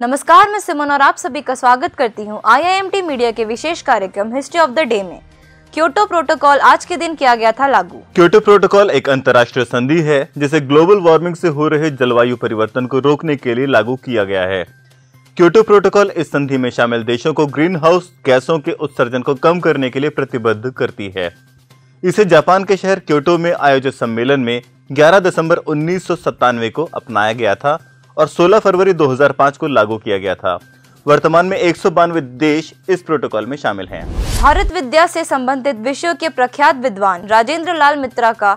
नमस्कार, मैं सिमन और आप सभी का स्वागत करती हूँ आईआईएमटी मीडिया के विशेष कार्यक्रम हिस्ट्री ऑफ़ द डे में। क्योटो प्रोटोकॉल आज के दिन किया गया था लागू। क्योटो प्रोटोकॉल एक अंतर्राष्ट्रीय संधि है, जिसे ग्लोबल वार्मिंग से हो रहे जलवायु परिवर्तन को रोकने के लिए लागू किया गया है। क्योटो प्रोटोकॉल इस संधि में शामिल देशों को ग्रीन हाउस गैसों के उत्सर्जन को कम करने के लिए प्रतिबद्ध करती है। इसे जापान के शहर क्योटो में आयोजित सम्मेलन में 11 दिसंबर उन्नीस सौ सत्तानवे को अपनाया गया था और 16 फरवरी 2005 को लागू किया गया था। वर्तमान में एक सौ बानवे देश इस प्रोटोकॉल में शामिल हैं। भारत विद्या से संबंधित विषयों के प्रख्यात विद्वान राजेंद्र लाल मित्रा का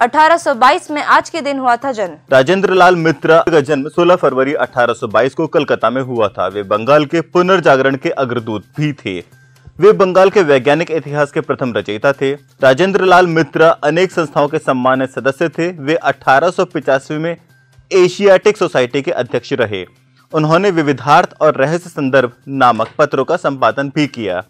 1822 में आज के दिन हुआ था जन्म। राजेंद्र लाल मित्रा का जन्म 16 फरवरी 1822 को कलकत्ता में हुआ था। वे बंगाल के पुनर्जागरण के अग्रदूत भी थे। वे बंगाल के वैज्ञानिक इतिहास के प्रथम रचयिता थे। राजेंद्र लाल मित्रा अनेक संस्थाओं के सम्मानित सदस्य थे। वे अठारह में एशियाटिक सोसाइटी के अध्यक्ष रहे। उन्होंने विविधार्थ और रहस्य संदर्भ नामक पत्रों का संपादन भी किया।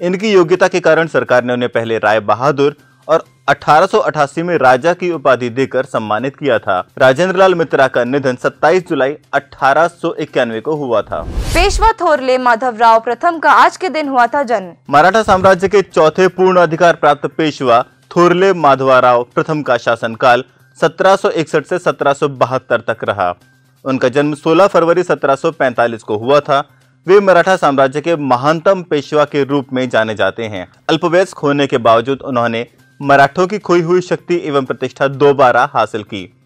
इनकी योग्यता के कारण सरकार ने उन्हें पहले राय बहादुर और 1888 में राजा की उपाधि देकर सम्मानित किया था। राजेंद्र लाल मित्रा का निधन 27 जुलाई अठारह सौ इक्यानवे को हुआ था। पेशवा थोरले माधव राव प्रथम का आज के दिन हुआ था जन्म। मराठा साम्राज्य के चौथे पूर्ण अधिकार प्राप्त पेशवा थोरले माधवाराव प्रथम का शासनकाल 1761 से सत्रह तक रहा। उनका जन्म 16 फरवरी 1745 को हुआ था। वे मराठा साम्राज्य के महानतम पेशवा के रूप में जाने जाते हैं। अल्पवयस्क होने के बावजूद उन्होंने मराठों की खोई हुई शक्ति एवं प्रतिष्ठा दोबारा हासिल की।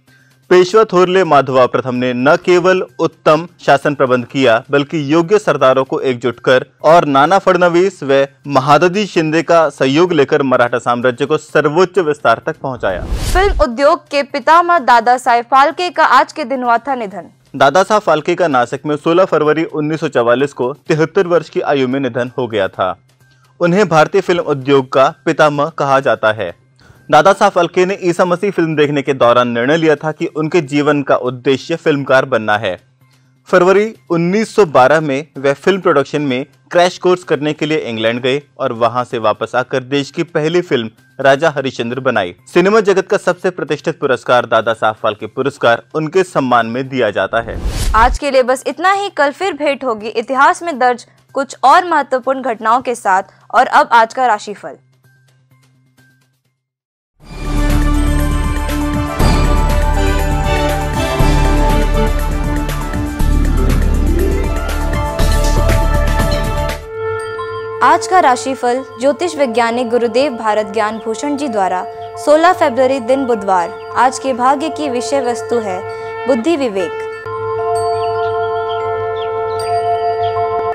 पेशवा थोरले माधवा प्रथम ने न केवल उत्तम शासन प्रबंध किया बल्कि योग्य सरदारों को एकजुट कर और नाना फडणवीस व महादजी शिंदे का सहयोग लेकर मराठा साम्राज्य को सर्वोच्च विस्तार तक पहुँचाया। फ़िल्म उद्योग के पितामह दादा साहेब फाल्के का आज के दिन हुआ था निधन। दादा साहब फाल्के का नासिक में 16 फरवरी 1944 को तिहत्तर वर्ष की आयु में निधन हो गया था। उन्हें भारतीय फ़िल्म उद्योग का पितामह कहा जाता है। दादा साहब फाल्के ने ईसा मसीह फ़िल्म देखने के दौरान निर्णय लिया था कि उनके जीवन का उद्देश्य फिल्मकार बनना है। फरवरी 1912 में वे फ़िल्म प्रोडक्शन में क्रैश कोर्स करने के लिए इंग्लैंड गए और वहाँ से वापस आकर देश की पहली फ़िल्म राजा हरिश्चंद्र बनाई। सिनेमा जगत का सबसे प्रतिष्ठित पुरस्कार दादा साहब फाल्के पुरस्कार उनके सम्मान में दिया जाता है। आज के लिए बस इतना ही। कल फिर भेंट होगी। इतिहास में दर्ज कुछ और महत्वपूर्ण घटनाओं के साथ और अब आज का राशिफल। आज का राशिफल ज्योतिष वैज्ञानिक गुरुदेव भारत ज्ञान भूषण जी द्वारा 16 फरवरी दिन बुधवार। आज के भाग्य की विषय वस्तु है बुद्धि विवेक।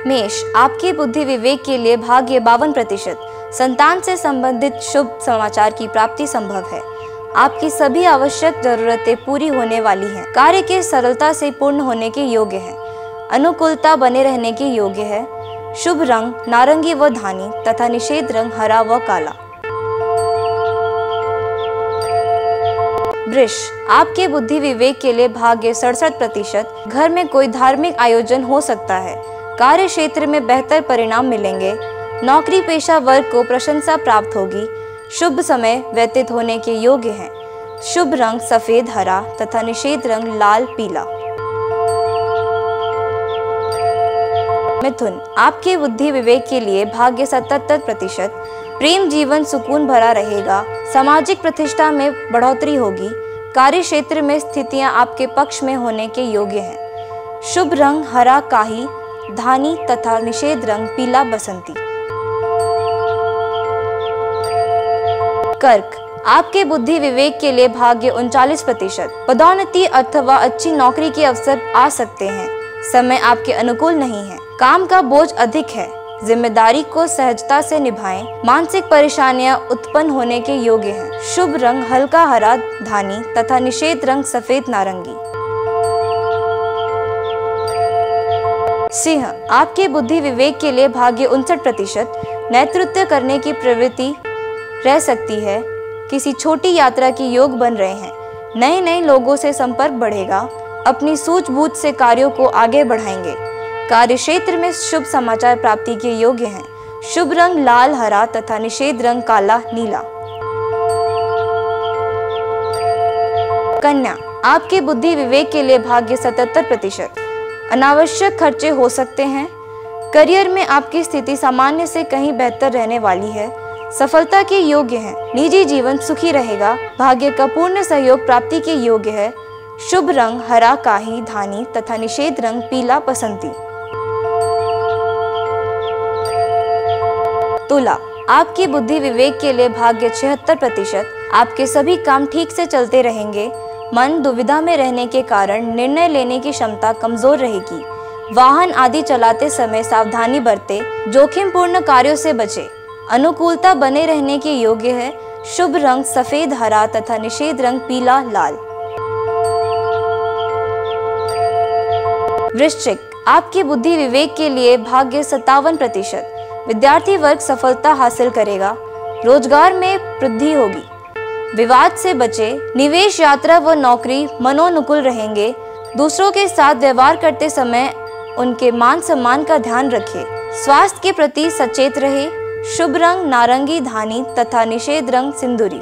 मेष, आपकी बुद्धि विवेक के लिए भाग्य बावन प्रतिशत। संतान से संबंधित शुभ समाचार की प्राप्ति संभव है। आपकी सभी आवश्यक जरूरतें पूरी होने वाली हैं। कार्य के सरलता से पूर्ण होने के योग्य है। अनुकूलता बने रहने के योग्य है। शुभ रंग नारंगी व धानी तथा निषेध रंग हरा व काला। वृष, आपके बुद्धि विवेक के लिए भाग्य सड़सठ प्रतिशत। घर में कोई धार्मिक आयोजन हो सकता है। कार्य क्षेत्र में बेहतर परिणाम मिलेंगे। नौकरी पेशा वर्ग को प्रशंसा प्राप्त होगी। शुभ समय व्यतीत होने के योग्य है। शुभ रंग सफ़ेद, हरा तथा निषेध रंग लाल, पीला। मिथुन, आपके बुद्धि विवेक के लिए भाग्य सतहत्तर प्रतिशत, प्रेम जीवन सुकून भरा रहेगा, सामाजिक प्रतिष्ठा में बढ़ोतरी होगी कार्य क्षेत्र में स्थितियाँ आपके पक्ष में होने के योग्य हैं। शुभ रंग हरा काही, धानी तथा निषेध रंग पीला बसंती। कर्क, आपके बुद्धि विवेक के लिए भाग्य उनचालीस प्रतिशत, पदोन्नति अथवा अच्छी नौकरी के अवसर आ सकते हैं, समय आपके अनुकूल नहीं है। काम का बोझ अधिक है। ज़िम्मेदारी को सहजता से निभाएँ। मानसिक परेशानियाँ उत्पन्न होने के योग्य हैं। शुभ रंग हल्का हरा धानी तथा निषेध रंग सफ़ेद नारंगी। सिंह, आपके बुद्धि विवेक के लिए भाग्य उनसठ प्रतिशत। नेतृत्व करने की प्रवृत्ति रह सकती है। किसी छोटी यात्रा की योग बन रहे हैं। नए नए लोगों से संपर्क बढ़ेगा। अपनी सूझबूझ से कार्यों को आगे बढ़ाएँगे। कार्य क्षेत्र में शुभ समाचार प्राप्ति के योग्य हैं। शुभ रंग लाल, हरा तथा निषेध रंग काला, नीला। कन्या, आपके बुद्धि विवेक के लिए भाग्य सतहत्तर प्रतिशत। अनावश्यक खर्चे हो सकते हैं। करियर में आपकी स्थिति सामान्य से कहीं बेहतर रहने वाली है। सफलता के योग्य है। निजी जीवन सुखी रहेगा। भाग्य का पूर्ण सहयोग प्राप्ति के योग्य है। शुभ रंग हरा, काही, धानी तथा निषेध रंग पीला पसंती तुला आपकी बुद्धि विवेक के लिए भाग्य छिहत्तर प्रतिशत। आपके सभी काम ठीक से चलते रहेंगे। मन दुविधा में रहने के कारण निर्णय लेने की क्षमता कमज़ोर रहेगी। वाहन आदि चलाते समय सावधानी बरते जोखिम पूर्ण कार्यों से बचे। अनुकूलता बने रहने के योग्य है। शुभ रंग सफ़ेद, हरा तथा निषेध रंग पीला, लाल। वृश्चिक, आपकी बुद्धि विवेक के लिए भाग्य सत्तावन प्रतिशत। विद्यार्थी वर्ग सफलता हासिल करेगा। रोज़गार में वृद्धि होगी। विवाद से बचे, निवेश यात्रा व नौकरी मनोनुकूल रहेंगे। दूसरों के साथ व्यवहार करते समय उनके मान सम्मान का ध्यान रखें। स्वास्थ्य के प्रति सचेत रहे। शुभ रंग, नारंगी, धानी तथा निषेध रंग, सिंदूरी।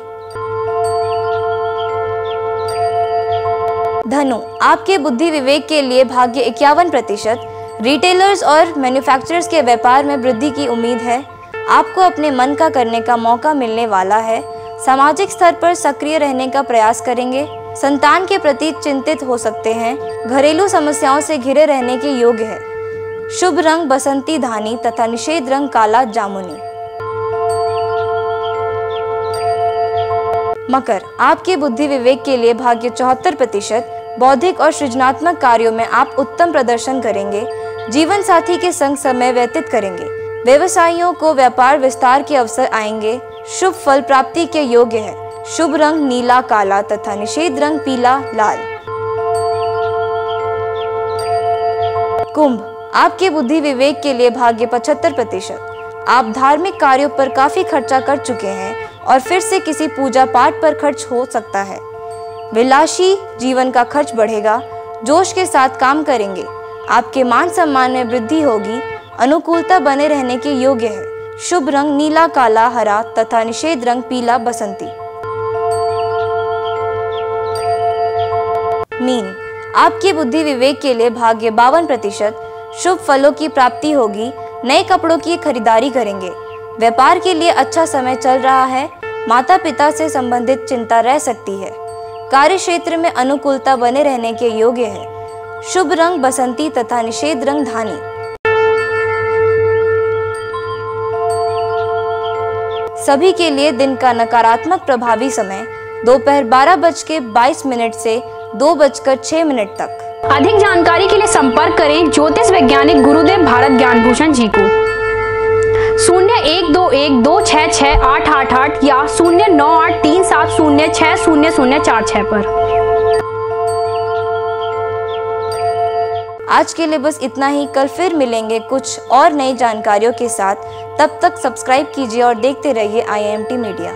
धनु, आपके बुद्धि विवेक के लिए भाग्य इक्यावन प्रतिशत। रिटेलर्स और मैन्युफैक्चरर्स के व्यापार में वृद्धि की उम्मीद है। आपको अपने मन का करने का मौका मिलने वाला है। सामाजिक स्तर पर सक्रिय रहने का प्रयास करेंगे। संतान के प्रति चिंतित हो सकते हैं। घरेलू समस्याओं से घिरे रहने के योग्य है। शुभ रंग बसंती धानी तथा निषेध रंग काला जामुनी। मकर, आपकी बुद्धि विवेक के लिए भाग्य चौहत्तर प्रतिशत। बौद्धिक और सृजनात्मक कार्यों में आप उत्तम प्रदर्शन करेंगे। जीवन साथी के संग समय व्यतीत करेंगे। व्यवसायियों को व्यापार विस्तार के अवसर आएँगे। शुभ फल प्राप्ति के योग्य है। शुभ रंग नीला, काला तथा निषेध रंग पीला, लाल। कुंभ, आपके बुद्धि विवेक के लिए भाग्य पचहत्तर प्रतिशत। आप धार्मिक कार्यों पर काफ़ी खर्चा कर चुके हैं और फिर से किसी पूजा पाठ पर खर्च हो सकता है। विलासी जीवन का खर्च बढ़ेगा। जोश के साथ काम करेंगे। आपके मान सम्मान में वृद्धि होगी, अनुकूलता बने रहने के योग्य है। शुभ रंग नीला, काला, हरा तथा निषेध रंग पीला बसंती। मीन, आपकी बुद्धि विवेक के लिए भाग्य बावन प्रतिशत। शुभ फलों की प्राप्ति होगी, नए कपड़ों की खरीदारी करेंगे। व्यापार के लिए अच्छा समय चल रहा है माता पिता से संबंधित चिंता रह सकती है। कार्य क्षेत्र में अनुकूलता बने रहने के योग्य है। शुभ रंग बसंती तथा निषेध रंग धानी। सभी के लिए दिन का नकारात्मक प्रभावी समय दोपहर बारह बज के बाईस मिनट से दो बजकर छह मिनट तक। अधिक जानकारी के लिए संपर्क करें ज्योतिष वैज्ञानिक गुरुदेव भारत ज्ञान भूषण जी को। शून्य एक दो एक दो छः छः आठ आठ आठ या शून्य नौ आठ तीन सात शून्य छः शून्य शून्य चार छः पर। आज के लिए बस इतना ही। कल फिर मिलेंगे कुछ और नई जानकारियों के साथ। तब तक सब्सक्राइब कीजिए और देखते रहिए आईएमटी मीडिया